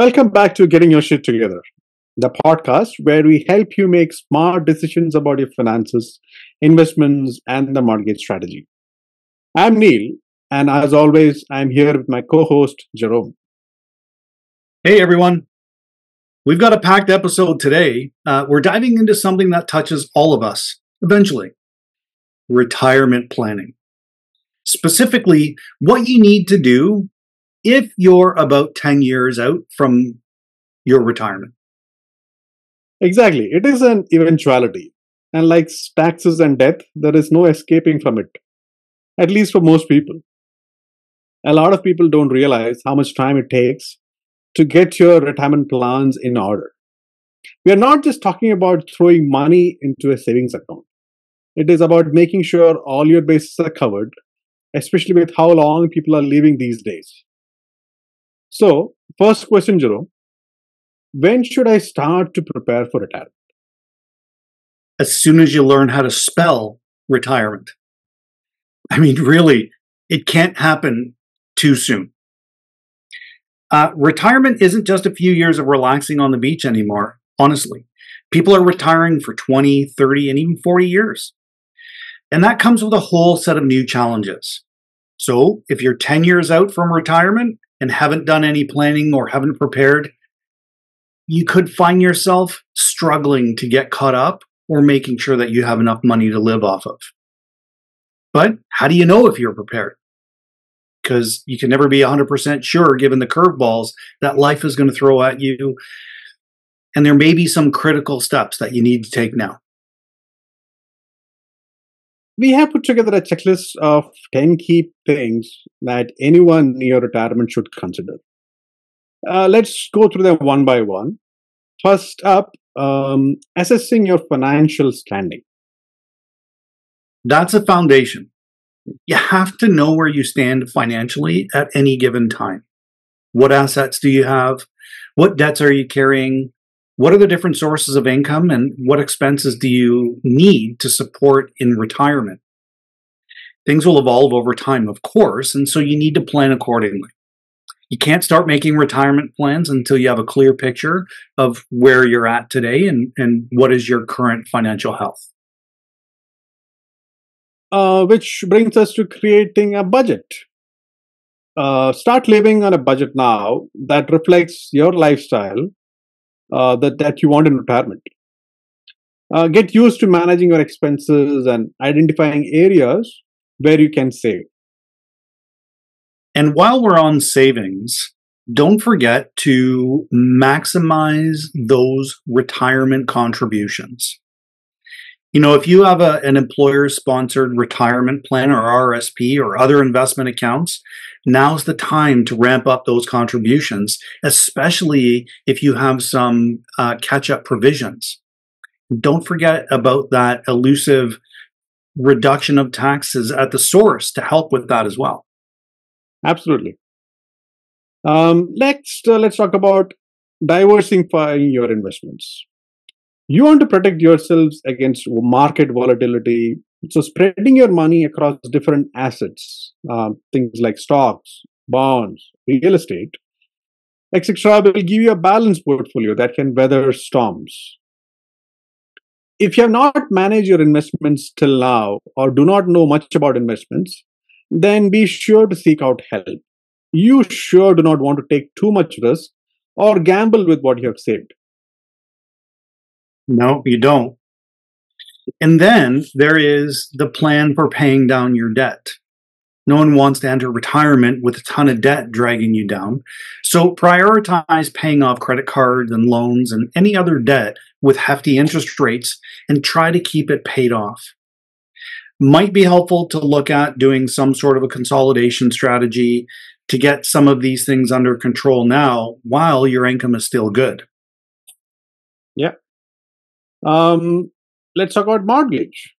Welcome back to Getting Your Shit Together, the podcast where we help you make smart decisions about your finances, investments, and the mortgage strategy. I'm Neil, and as always, I'm here with my co host, Jerome. Hey, everyone. We've got a packed episode today. Uh, we're diving into something that touches all of us eventually retirement planning. Specifically, what you need to do if you're about 10 years out from your retirement. Exactly. It is an eventuality. And like taxes and death, there is no escaping from it, at least for most people. A lot of people don't realize how much time it takes to get your retirement plans in order. We are not just talking about throwing money into a savings account. It is about making sure all your bases are covered, especially with how long people are living these days. So, first question, Jerome. When should I start to prepare for retirement? As soon as you learn how to spell retirement. I mean, really, it can't happen too soon. Uh, retirement isn't just a few years of relaxing on the beach anymore, honestly. People are retiring for 20, 30, and even 40 years. And that comes with a whole set of new challenges. So, if you're 10 years out from retirement, and haven't done any planning or haven't prepared, you could find yourself struggling to get caught up or making sure that you have enough money to live off of. But how do you know if you're prepared? Because you can never be 100% sure, given the curveballs that life is going to throw at you. And there may be some critical steps that you need to take now we have put together a checklist of 10 key things that anyone near retirement should consider. Uh, let's go through them one by one. First up, um, assessing your financial standing. That's a foundation. You have to know where you stand financially at any given time. What assets do you have? What debts are you carrying? What are the different sources of income and what expenses do you need to support in retirement? Things will evolve over time, of course, and so you need to plan accordingly. You can't start making retirement plans until you have a clear picture of where you're at today and, and what is your current financial health. Uh, which brings us to creating a budget. Uh, start living on a budget now that reflects your lifestyle uh, that, that you want in retirement. Uh, get used to managing your expenses and identifying areas where you can save. And while we're on savings, don't forget to maximize those retirement contributions. You know, if you have a, an employer sponsored retirement plan or RSP or other investment accounts, now's the time to ramp up those contributions, especially if you have some uh, catch up provisions. Don't forget about that elusive reduction of taxes at the source to help with that as well. Absolutely. Um, next, uh, let's talk about diversifying your investments you want to protect yourselves against market volatility. So spreading your money across different assets uh, things like stocks bonds real estate etc will give you a balanced portfolio that can weather storms. If you have not managed your investments till now or do not know much about investments then be sure to seek out help. You sure do not want to take too much risk or gamble with what you have saved no, you don't. And then there is the plan for paying down your debt. No one wants to enter retirement with a ton of debt dragging you down. So prioritize paying off credit cards and loans and any other debt with hefty interest rates and try to keep it paid off. Might be helpful to look at doing some sort of a consolidation strategy to get some of these things under control now while your income is still good. Yeah, um, let's talk about mortgage.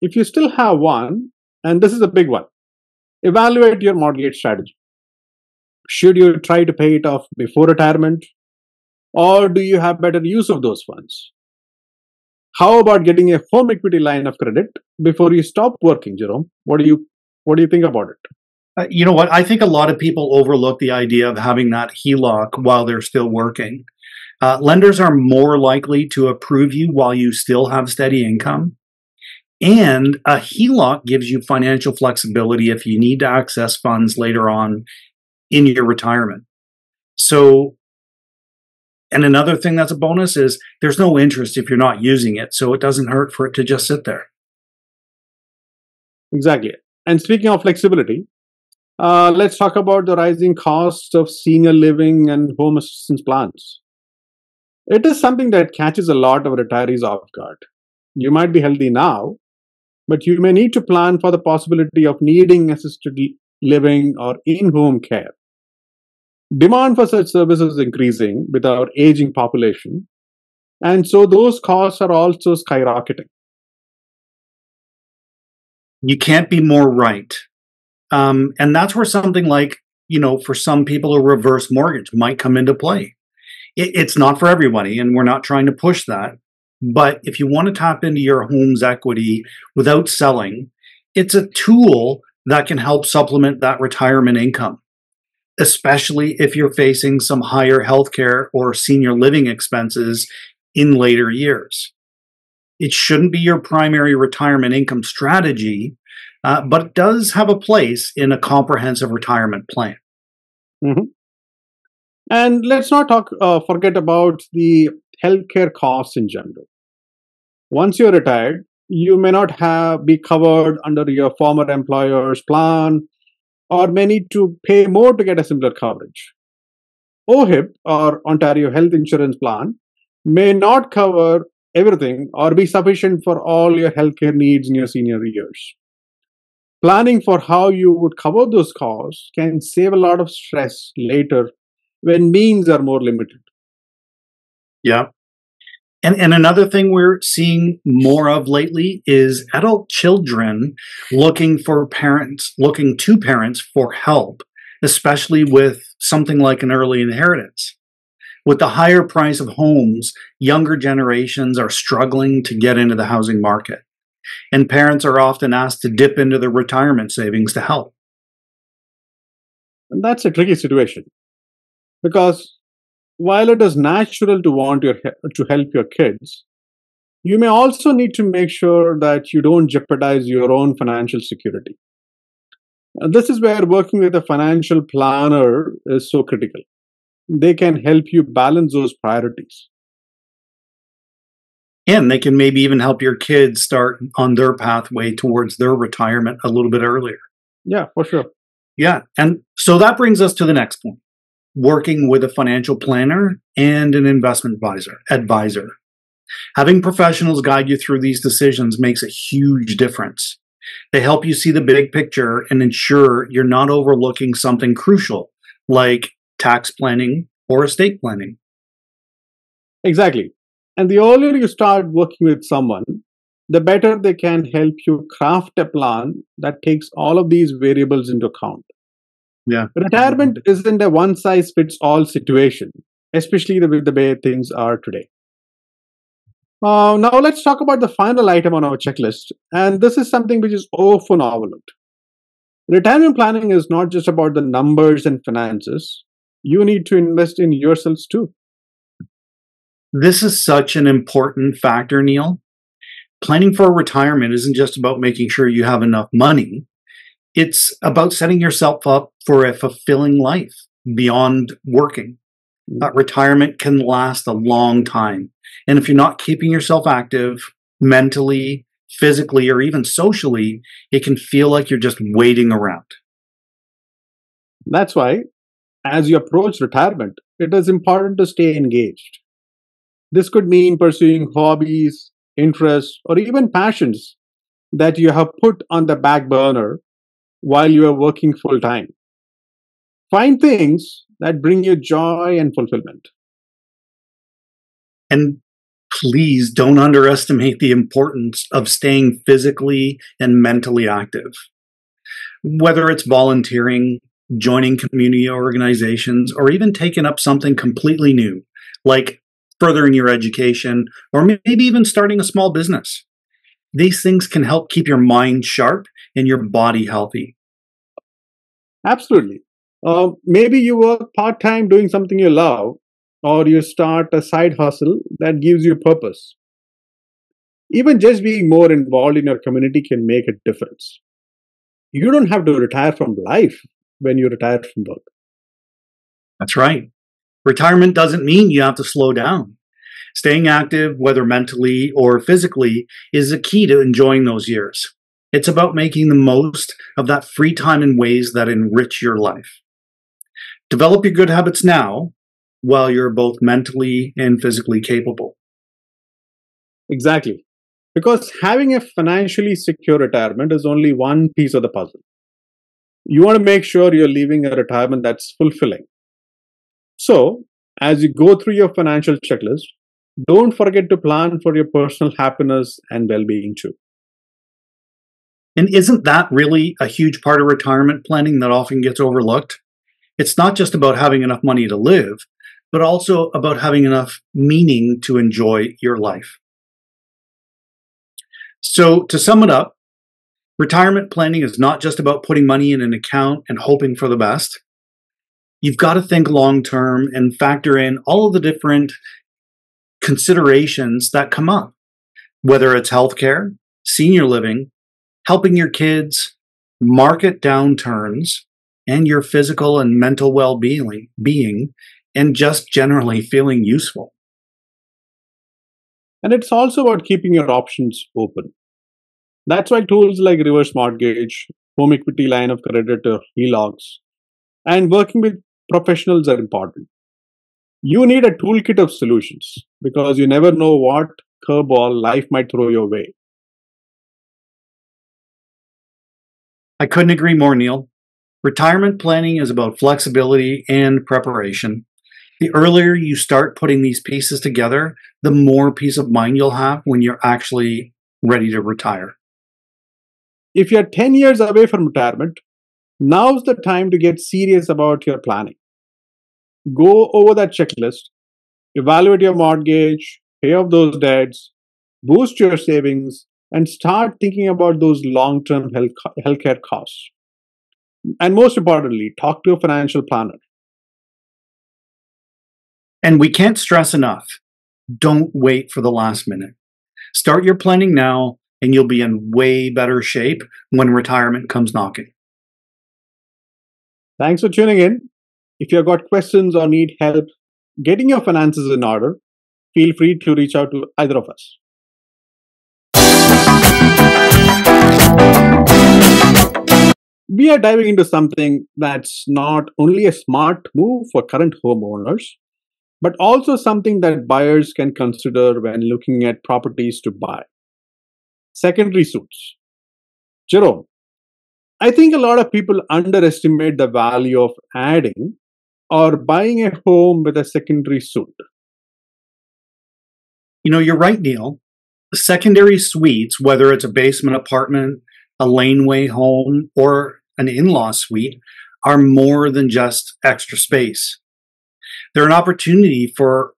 If you still have one, and this is a big one, evaluate your mortgage strategy. Should you try to pay it off before retirement, or do you have better use of those funds? How about getting a home equity line of credit before you stop working, Jerome? What do you what do you think about it? Uh, you know what? I think a lot of people overlook the idea of having that HELOC while they're still working. Uh, lenders are more likely to approve you while you still have steady income. And a HELOC gives you financial flexibility if you need to access funds later on in your retirement. So, and another thing that's a bonus is there's no interest if you're not using it. So it doesn't hurt for it to just sit there. Exactly. And speaking of flexibility, uh, let's talk about the rising costs of senior living and home assistance plans. It is something that catches a lot of retirees off guard. You might be healthy now, but you may need to plan for the possibility of needing assisted living or in home care. Demand for such services is increasing with our aging population, and so those costs are also skyrocketing. You can't be more right. Um, and that's where something like, you know, for some people, a reverse mortgage might come into play. It, it's not for everybody, and we're not trying to push that. But if you want to tap into your home's equity without selling, it's a tool that can help supplement that retirement income, especially if you're facing some higher healthcare or senior living expenses in later years. It shouldn't be your primary retirement income strategy, uh, but it does have a place in a comprehensive retirement plan. Mm-hmm. And let's not talk, uh, forget about the healthcare costs in general. Once you're retired, you may not have be covered under your former employer's plan or may need to pay more to get a similar coverage. OHIP or Ontario Health Insurance Plan may not cover everything or be sufficient for all your healthcare needs in your senior years. Planning for how you would cover those costs can save a lot of stress later when means are more limited. Yeah. And, and another thing we're seeing more of lately is adult children looking for parents, looking to parents for help, especially with something like an early inheritance. With the higher price of homes, younger generations are struggling to get into the housing market, and parents are often asked to dip into their retirement savings to help. And that's a tricky situation because while it is natural to want your, to help your kids, you may also need to make sure that you don't jeopardize your own financial security. And this is where working with a financial planner is so critical they can help you balance those priorities. And they can maybe even help your kids start on their pathway towards their retirement a little bit earlier. Yeah, for sure. Yeah. And so that brings us to the next point working with a financial planner and an investment advisor. advisor. Having professionals guide you through these decisions makes a huge difference. They help you see the big picture and ensure you're not overlooking something crucial like tax planning or estate planning. Exactly. And the earlier you start working with someone, the better they can help you craft a plan that takes all of these variables into account. Yeah. Retirement isn't a one size fits all situation, especially with the way things are today. Uh, now, let's talk about the final item on our checklist. And this is something which is often overlooked. Retirement planning is not just about the numbers and finances, you need to invest in yourselves too. This is such an important factor, Neil. Planning for retirement isn't just about making sure you have enough money. It's about setting yourself up for a fulfilling life beyond working. Mm-hmm. Uh, retirement can last a long time. And if you're not keeping yourself active mentally, physically, or even socially, it can feel like you're just waiting around. That's why as you approach retirement, it is important to stay engaged. This could mean pursuing hobbies, interests, or even passions that you have put on the back burner while you are working full time. Find things that bring you joy and fulfillment. And please don't underestimate the importance of staying physically and mentally active. Whether it's volunteering, joining community organizations, or even taking up something completely new, like furthering your education, or maybe even starting a small business. These things can help keep your mind sharp and your body healthy. Absolutely. Uh, maybe you work part time doing something you love, or you start a side hustle that gives you purpose. Even just being more involved in your community can make a difference. You don't have to retire from life when you retire from work. That's right. Retirement doesn't mean you have to slow down. Staying active, whether mentally or physically, is a key to enjoying those years. It's about making the most of that free time in ways that enrich your life. Develop your good habits now while you're both mentally and physically capable. Exactly. Because having a financially secure retirement is only one piece of the puzzle. You want to make sure you're leaving a retirement that's fulfilling. So, as you go through your financial checklist, don't forget to plan for your personal happiness and well being too. And isn't that really a huge part of retirement planning that often gets overlooked? It's not just about having enough money to live, but also about having enough meaning to enjoy your life. So, to sum it up, retirement planning is not just about putting money in an account and hoping for the best. You've got to think long term and factor in all of the different considerations that come up, whether it's healthcare, senior living, helping your kids, market downturns, and your physical and mental well being, and just generally feeling useful. And it's also about keeping your options open. That's why tools like reverse mortgage, home equity line of credit or HELOCs, and working with professionals are important. You need a toolkit of solutions because you never know what curveball life might throw your way. I couldn't agree more, Neil. Retirement planning is about flexibility and preparation. The earlier you start putting these pieces together, the more peace of mind you'll have when you're actually ready to retire. If you're 10 years away from retirement, now's the time to get serious about your planning. Go over that checklist, evaluate your mortgage, pay off those debts, boost your savings, and start thinking about those long term health healthcare costs. And most importantly, talk to a financial planner. And we can't stress enough don't wait for the last minute. Start your planning now, and you'll be in way better shape when retirement comes knocking. Thanks for tuning in. If you've got questions or need help getting your finances in order, feel free to reach out to either of us. We are diving into something that's not only a smart move for current homeowners, but also something that buyers can consider when looking at properties to buy. Secondary suites. Jerome, I think a lot of people underestimate the value of adding or buying a home with a secondary suite. You know, you're right, Neil. Secondary suites, whether it's a basement apartment, a laneway home, or an in law suite are more than just extra space. They're an opportunity for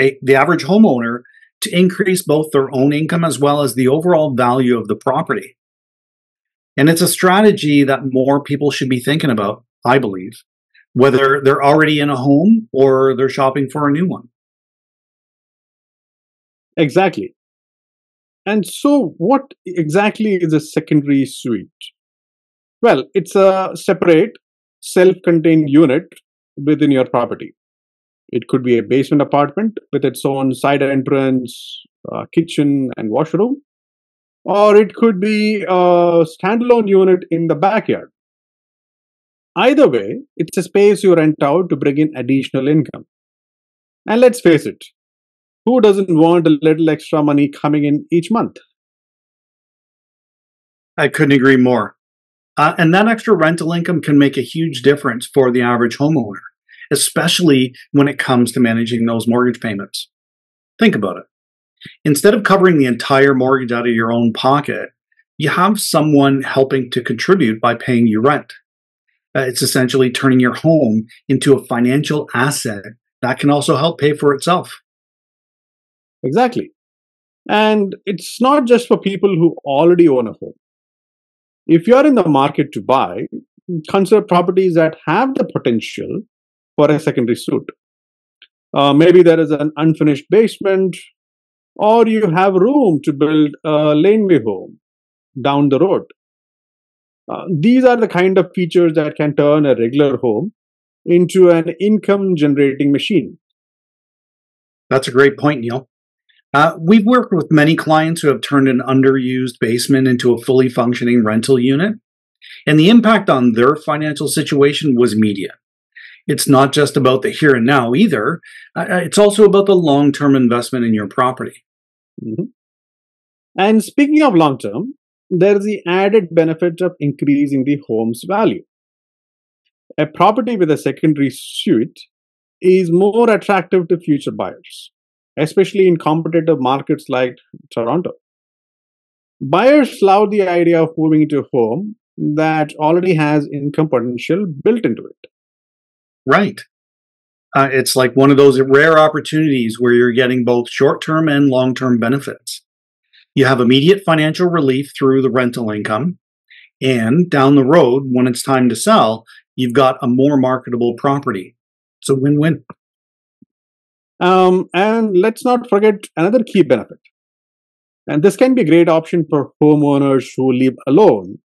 a, the average homeowner to increase both their own income as well as the overall value of the property. And it's a strategy that more people should be thinking about, I believe, whether they're already in a home or they're shopping for a new one. Exactly. And so, what exactly is a secondary suite? Well, it's a separate, self contained unit within your property. It could be a basement apartment with its own side entrance, uh, kitchen, and washroom, or it could be a standalone unit in the backyard. Either way, it's a space you rent out to bring in additional income. And let's face it, who doesn't want a little extra money coming in each month? I couldn't agree more. Uh, and that extra rental income can make a huge difference for the average homeowner, especially when it comes to managing those mortgage payments. Think about it. Instead of covering the entire mortgage out of your own pocket, you have someone helping to contribute by paying you rent. Uh, it's essentially turning your home into a financial asset that can also help pay for itself. Exactly. And it's not just for people who already own a home. If you're in the market to buy, consider properties that have the potential for a secondary suite. Uh, maybe there is an unfinished basement, or you have room to build a laneway home down the road. Uh, these are the kind of features that can turn a regular home into an income generating machine. That's a great point, Neil. Uh, we've worked with many clients who have turned an underused basement into a fully functioning rental unit, and the impact on their financial situation was immediate. It's not just about the here and now either, uh, uh it's also about the long term investment in your property. Mm-hmm. And speaking of long term, there's the added benefit of increasing the home's value. A property with a secondary suite is more attractive to future buyers, especially in competitive markets like Toronto. Buyers love the idea of moving into a home that already has income potential built into it. Right. Uh, it's like one of those rare opportunities where you're getting both short term and long term benefits. You have immediate financial relief through the rental income. And down the road, when it's time to sell, you've got a more marketable property. It's a win win. Um, and let's not forget another key benefit. And this can be a great option for homeowners who live alone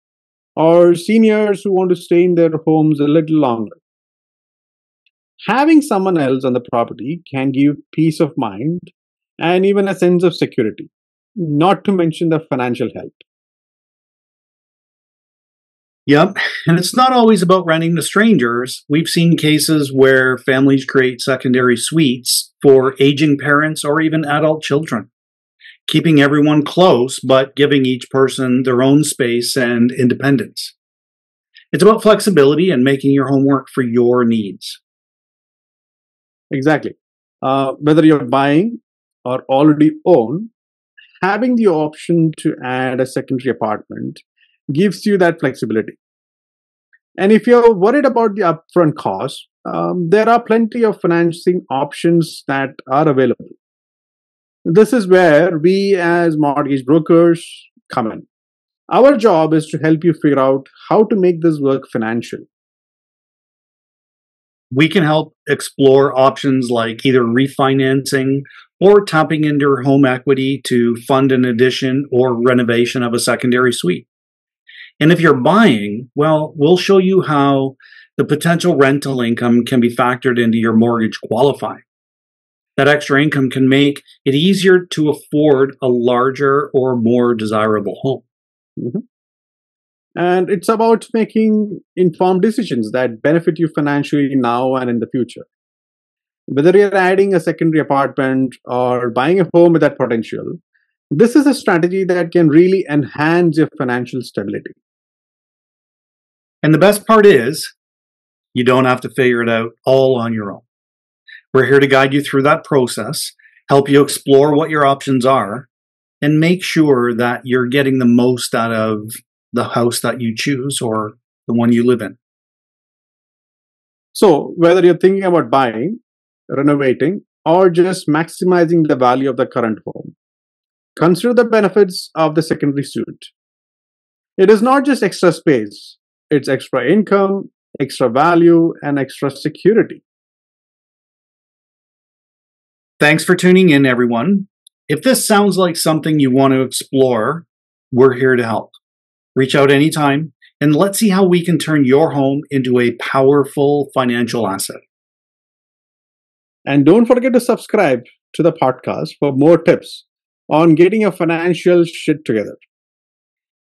or seniors who want to stay in their homes a little longer. Having someone else on the property can give peace of mind and even a sense of security not to mention the financial help. Yep. And it's not always about renting to strangers. We've seen cases where families create secondary suites for aging parents or even adult children, keeping everyone close but giving each person their own space and independence. It's about flexibility and making your home work for your needs. Exactly. Uh, whether you're buying or already own, having the option to add a secondary apartment gives you that flexibility. And if you're worried about the upfront cost, um, there are plenty of financing options that are available. This is where we, as mortgage brokers, come in. Our job is to help you figure out how to make this work financially. We can help explore options like either refinancing or tapping into your home equity to fund an addition or renovation of a secondary suite. And if you're buying, well, we'll show you how the potential rental income can be factored into your mortgage qualifying. That extra income can make it easier to afford a larger or more desirable home. Mm-hmm. And it's about making informed decisions that benefit you financially now and in the future whether you're adding a secondary apartment or buying a home with that potential, this is a strategy that can really enhance your financial stability. And the best part is, you don't have to figure it out all on your own. We're here to guide you through that process, help you explore what your options are, and make sure that you're getting the most out of the house that you choose or the one you live in. So, whether you're thinking about buying renovating, or just maximizing the value of the current home. Consider the benefits of the secondary suite. It is not just extra space, it's extra income, extra value, and extra security. Thanks for tuning in, everyone. If this sounds like something you want to explore, we're here to help. Reach out anytime and let's see how we can turn your home into a powerful financial asset. And don't forget to subscribe to the podcast for more tips on getting your financial shit together.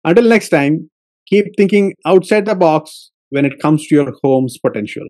Until next time, keep thinking outside the box when it comes to your home's potential.